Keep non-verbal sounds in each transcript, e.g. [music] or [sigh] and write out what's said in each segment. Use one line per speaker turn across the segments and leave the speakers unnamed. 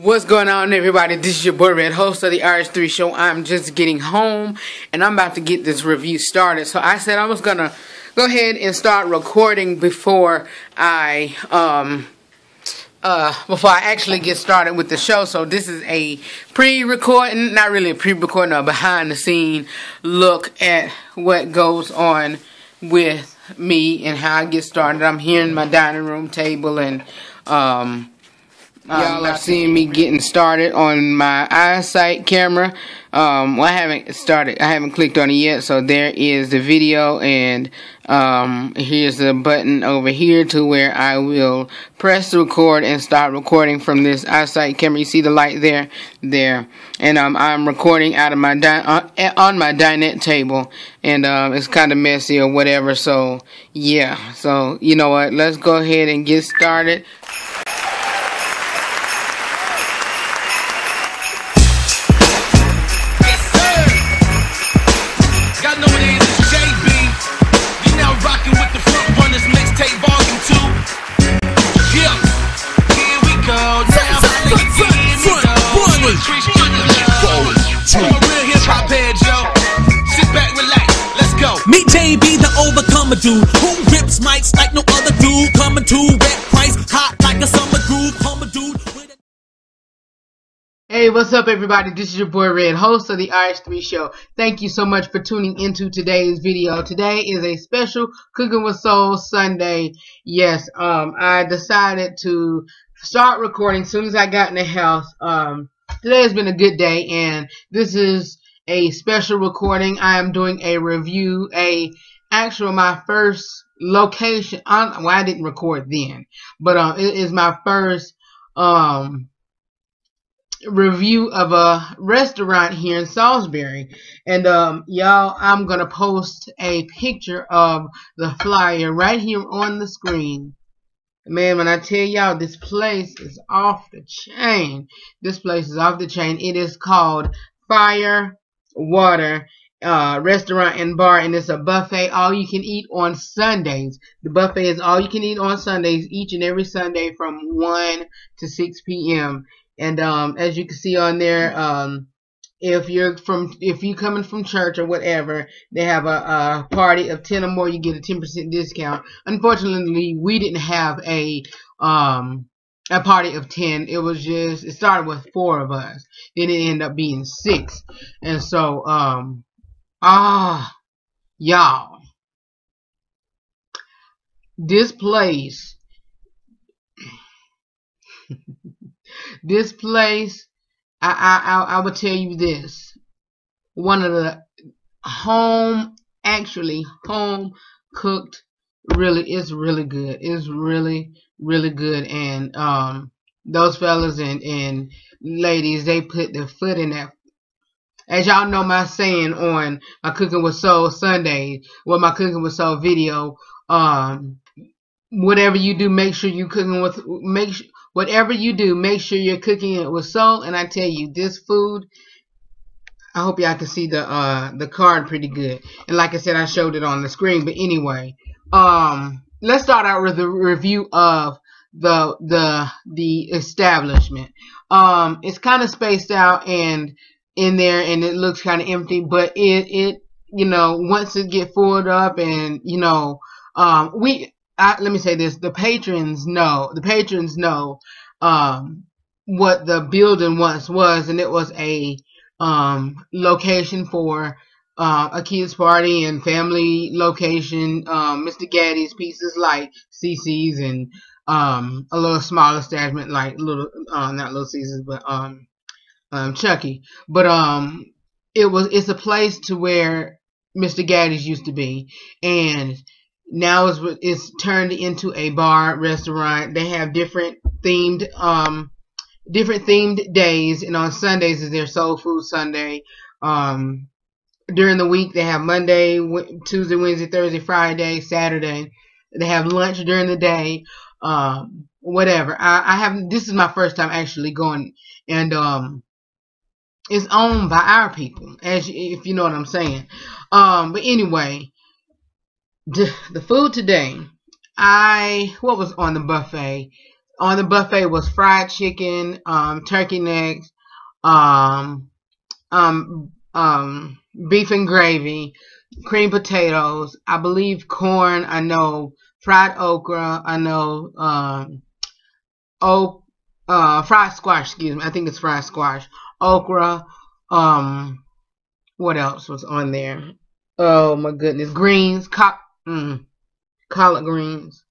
What's going on, everybody? This is your boy Redd, host of the RH3 Show. I'm just getting home and I'm about to get this review started. So I said I was gonna go ahead and start recording before I um uh before I actually get started with the show. So this is a pre-recording, not really a pre-recording, a behind the scene look at what goes on with me and how I get started. I'm here in my dining room table and um Y'all are seeing me getting started on my iSight camera. Um, well, I haven't started. I haven't clicked on it yet. So there is the video, and um, here's the button over here to where I will press the record and start recording from this iSight camera. You see the light there, there, and um, I'm recording out of my di- uh, on my dinette table, and um, it's kind of messy or whatever. So yeah. So you know what? Let's go ahead and get started.
Dude, who rips mics like no other dude. Coming to price, hot like a summer groove. Dude.
Hey, what's up, everybody? This is your boy Redd, host of the RH3 Show. Thank you so much for tuning into today's video. Today is a special Cooking with Soul Sunday. Yes, um, I decided to start recording as soon as I got in the house. Um, today has been a good day, and this is a special recording. I am doing a review, a actual my first location. On, well, I didn't record then, but um, it is my first um review of a restaurant here in Salisbury. And um, y'all, I'm gonna post a picture of the flyer right here on the screen. Man, when I tell y'all this place is off the chain, this place is off the chain. It is called Fire water uh, restaurant and bar, and it's a buffet, all you can eat on Sundays. The buffet is all you can eat on Sundays, each and every Sunday from 1 to 6 p.m. And um, as you can see on there, um, if you're from, if you coming from church or whatever, they have a, a party of 10 or more, you get a 10% discount. Unfortunately, we didn't have a um, a party of 10 it was just it started with four of us then it ended up being six and so um ah y'all. This place [laughs] this place I, I I would tell you this. One of the home actually home cooked really it's really good. It's really really good. And um those fellas and and ladies they put their foot in that as y'all know my saying on my cooking with soul sunday well my cooking with soul video um whatever you do make sure you cooking with make whatever you do make sure you're cooking it with soul and i tell you this food I hope y'all can see the uh the card pretty good. And like I said, I showed it on the screen. But anyway, um, let's start out with a review of the the the establishment. Um, it's kind of spaced out and in there, and it looks kind of empty. But it it you know once it get filled up, and you know um we I, let me say this: the patrons know the patrons know um what the building once was, and it was a um location for uh, a kids party and family location. Um, Mr. Gatti's pieces like Cici's and um, a little smaller establishment like little, uh, not little Caesars, but um, um, Chucky. But um, it was it's a place to where Mr. Gatti's used to be, and now it's it's turned into a bar restaurant. They have different themed um different themed days, and on Sundays is their Soul Food Sunday. Um, during the week they have Monday, Tuesday, Wednesday, Thursday, Friday, Saturday. They have lunch during the day. Um, whatever. I, I have this is my first time actually going, and um, it's owned by our people, as if you know what I'm saying. Um, but anyway, the, the food today. I what was on the buffet? on the buffet was fried chicken, um, turkey necks, um, um, um, beef and gravy, cream potatoes, I believe corn, I know fried okra, I know um, oh, uh, fried squash, excuse me, I think it's fried squash, okra, um, what else was on there? Oh my goodness, greens, co- mm, collard greens,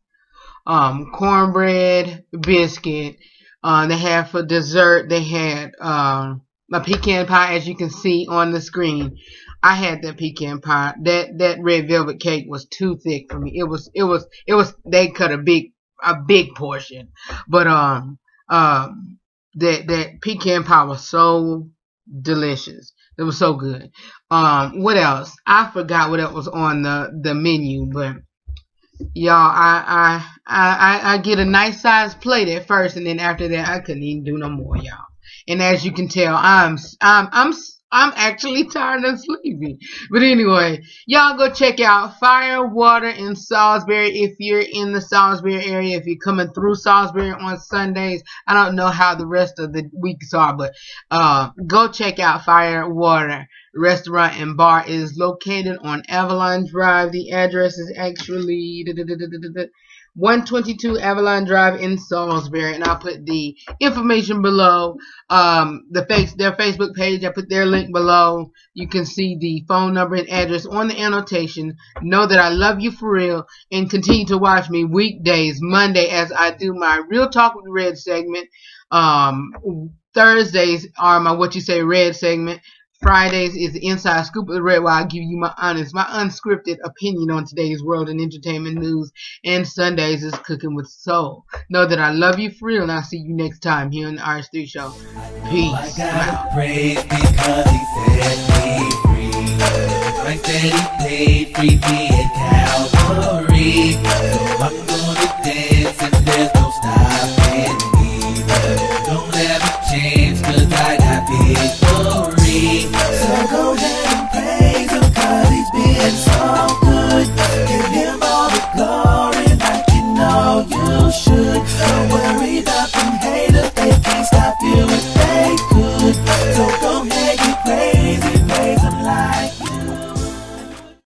um, cornbread, biscuit. Uh, they had for dessert, they had um, a pecan pie, as you can see on the screen. I had that pecan pie. That that red velvet cake was too thick for me. It was it was it was they cut a big a big portion, but um um that that pecan pie was so delicious. It was so good. Um, what else? I forgot what else was on the the menu, but y'all, I I I I get a nice sized plate at first, and then after that, I couldn't even do no more, y'all. And as you can tell, I'm I'm I'm I'm actually [laughs] tired and sleepy. But anyway, y'all go check out Firewater in Salisbury if you're in the Salisbury area. If you're coming through Salisbury on Sundays, I don't know how the rest of the weeks are, but uh, go check out Firewater Restaurant and Bar. Is located on Avalon Drive. The address is actually 122 Avalon Drive in Salisbury, and I'll put the information below. Um, the face their Facebook page, I put their link below. You can see the phone number and address on the annotation. Know that I love you for real, and continue to watch me weekdays, Monday as I do my Real Talk with Redd segment. Um, Thursdays are my What You Say Redd segment. Fridays is the Inside Scoop of the Redd, where I give you my honest, my unscripted opinion on today's world and entertainment news. And Sundays is Cooking with Soul. Know that I love you for real, and I'll see you next time here on the RH3 Show. Peace.
I